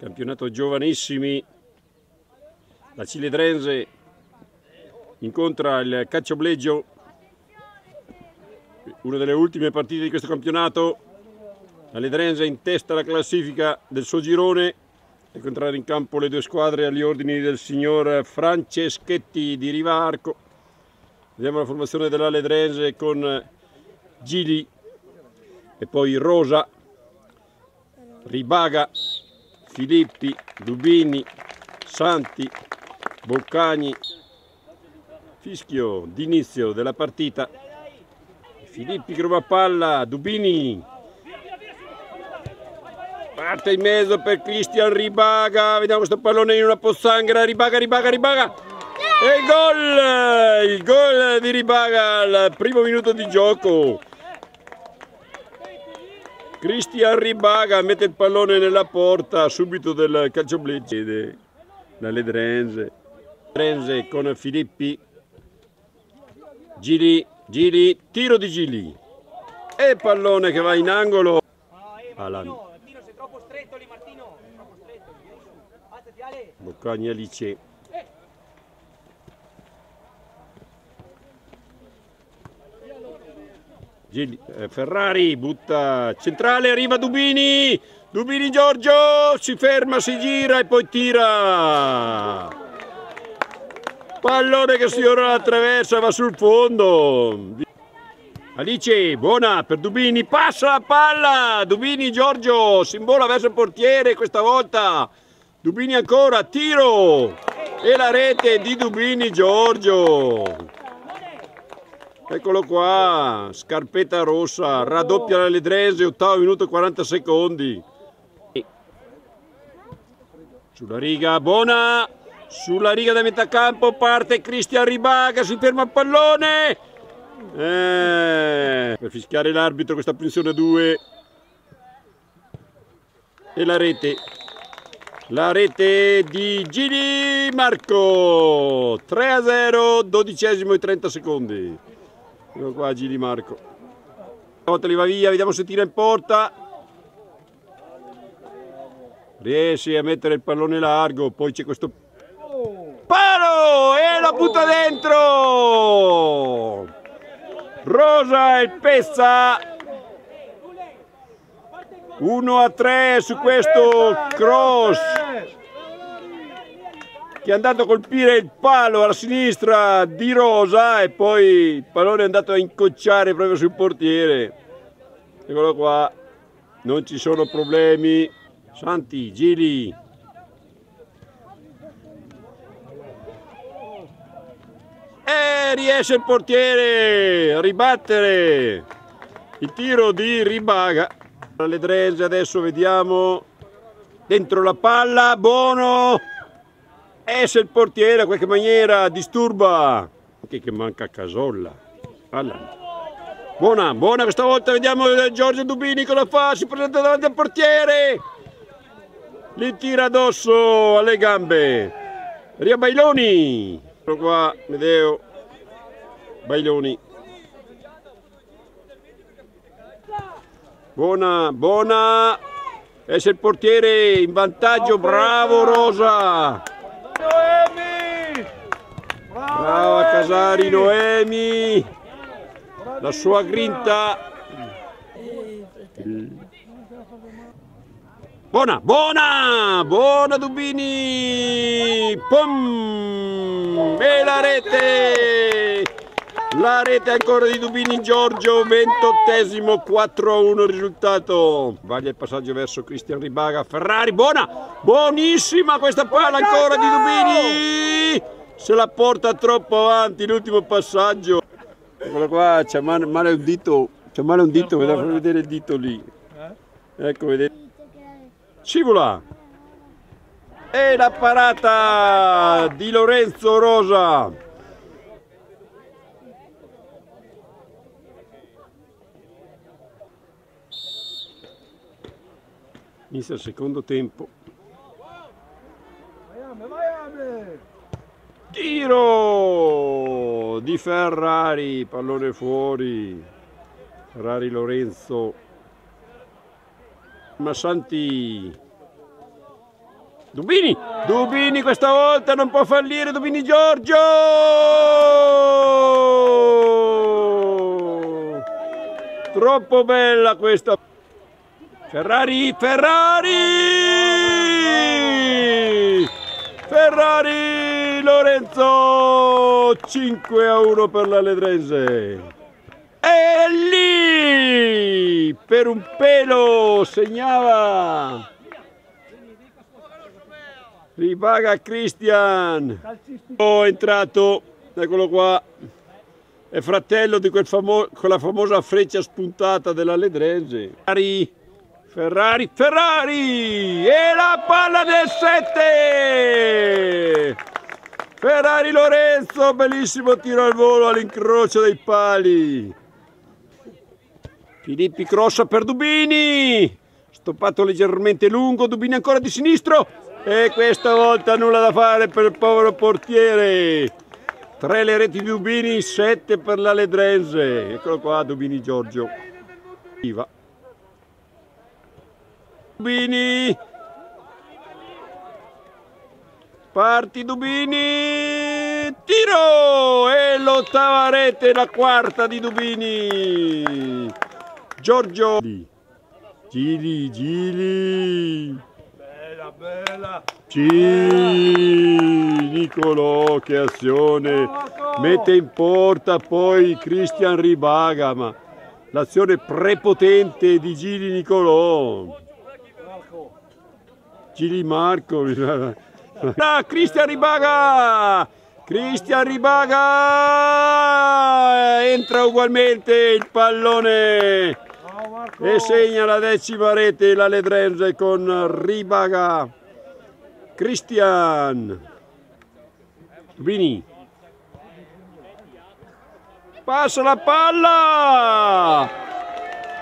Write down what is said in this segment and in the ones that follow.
campionato giovanissimi, la Ciledrense incontra il Cacciobleggio, una delle ultime partite di questo campionato, la Ledrense in testa alla classifica del suo girone, incontrare in campo le due squadre agli ordini del signor Franceschetti di Rivarco. Vediamo la formazione della Ledrense con Gili e poi Rosa, Ribaga, Filippi, Dubini, Santi, Boccagni, fischio d'inizio della partita. Filippi che ruba palla, Dubini. Parte in mezzo per Cristian Ribaga, vediamo questo pallone in una pozzanghera, Ribaga, Ribaga, Ribaga. E il gol! Il gol di Ribaga al primo minuto di gioco. Cristian Ribaga mette il pallone nella porta subito del calcioblecce la Ledrense. Ledrense con Filippi. Gili, Gili, tiro di Gili. E pallone che va in angolo. Alan. Boccagni Alice. Gili, eh, Ferrari butta centrale, arriva Dubini. Dubini Giorgio si ferma, si gira e poi tira. Pallone che si ora attraversa, va sul fondo. Alice, buona per Dubini, passa la palla. Dubini Giorgio, simbola verso il portiere questa volta. Dubini ancora, tiro. E la rete di Dubini Giorgio. Eccolo qua, scarpetta rossa, raddoppia la Ledrese, ottavo minuto e 40 secondi. Sulla riga, buona, sulla riga da metà campo parte Cristian Ribaga, si ferma il pallone. Eh, per fischiare l'arbitro questa punizione 2. E la rete. La rete di Gini Marco. 3 a 0, dodicesimo e 30 secondi. Ecco qua Gili Marco. Una volta li va via, vediamo se tira in porta. Riesce a mettere il pallone largo, poi c'è questo palo e la butta dentro. Rosa e Pezza 1 a 3 su questo cross che è andato a colpire il palo alla sinistra di Rosa e poi il pallone è andato a incocciare proprio sul portiere. Eccolo qua, non ci sono problemi. Santi, Gili. E riesce il portiere a ribattere il tiro di Ribaga. Le Drese adesso vediamo dentro la palla, buono. E se il portiere a qualche maniera disturba, anche che manca Casolla. Alla. Buona, buona questa volta, vediamo Giorgio Dubini cosa fa, si presenta davanti al portiere, li tira addosso alle gambe. Ria Bailoni, ecco qua, Medeo, Bailoni. Buona, buona, esce il portiere in vantaggio, bravo Rosa. Noemi! Brava Casari Noemi, la sua grinta. Buona, buona, buona Dubini. Pum! E la rete! La rete ancora di Dubini Giorgio, 28esimo, 4 a 1 il risultato. Vaglia il passaggio verso Cristian Ribaga, Ferrari, buona, buonissima questa palla ancora di Dubini. Se la porta troppo avanti l'ultimo passaggio. Eccolo qua, c'è male, male un dito, c'è male un dito, vedete vedere il dito lì. Ecco, vedete. Scivola. E la parata di Lorenzo Rosa. Inizia il secondo tempo. Tiro di Ferrari, pallone fuori. Ferrari Lorenzo. Massanti. Dubini, Dubini questa volta non può fallire Dubini Giorgio! Troppo bella questa. Ferrari, Ferrari! Ferrari Lorenzo 5 a 1 per la Ledrense. E lì per un pelo segnava. Ripaga Christian. Oh, è entrato, eccolo qua. È fratello di quel famo quella famosa freccia spuntata della Ledrense. Ferrari, Ferrari, Ferrari! E la palla del 7! Ferrari Lorenzo, bellissimo tiro al volo all'incrocio dei pali. Filippi crossa per Dubini. Stoppato leggermente lungo, Dubini ancora di sinistro. E questa volta nulla da fare per il povero portiere. Tre le reti di Dubini, sette per la Ledrense. Eccolo qua, Dubini Giorgio. Viva. Dubini. Parti Dubini. Tiro! E l'ottava rete, la quarta di Dubini. Giorgio. Gili, Gili. Bella, bella. Sì, Nicolò, che azione. Mette in porta poi Cristian Ribaga, ma l'azione prepotente di Gili Nicolò. Gili Marco. Ah, Cristian Ribaga! Cristian Ribaga! Entra ugualmente il pallone e segna la decima rete la Ledrense con Ribaga. Cristian. Vini. Passa la palla!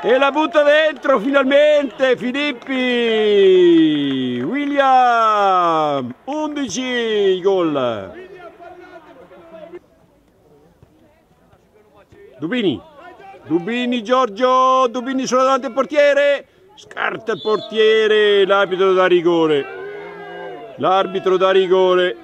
E la butta dentro finalmente Filippi! William! 11 gol! Dubini! Dubini Giorgio! Dubini solo davanti al portiere! Scarta il portiere! L'arbitro da rigore! L'arbitro da rigore!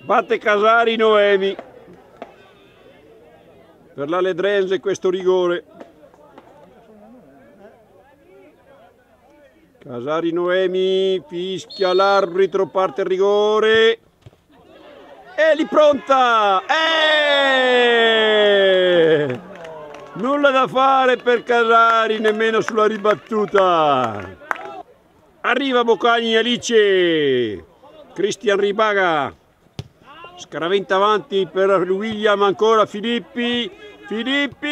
Batte Casari Noemi. Per la Ledrense questo rigore. Casari Noemi fischia l'arbitro, parte il rigore. E lì pronta! Eh! Nulla da fare per Casari, nemmeno sulla ribattuta. Arriva Boccagni Alice. Cristian Ribaga. Scaraventa avanti per William ancora Filippi. Filippi!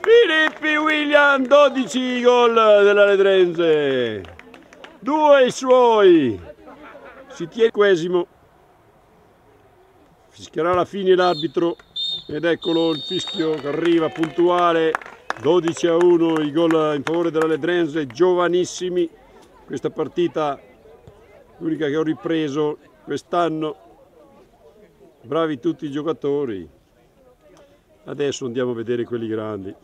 Filippi William 12 gol della Ledrense. Due suoi. Si tiene quesimo. Fischierà alla fine l'arbitro ed eccolo il fischio che arriva puntuale 12 a 1 i gol in favore della Ledrense giovanissimi. Questa partita l'unica che ho ripreso quest'anno. Bravi tutti i giocatori. Adesso andiamo a vedere quelli grandi